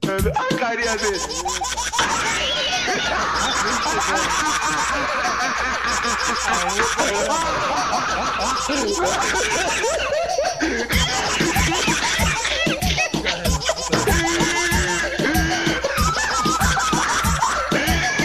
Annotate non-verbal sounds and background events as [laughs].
A carinha [laughs] dele.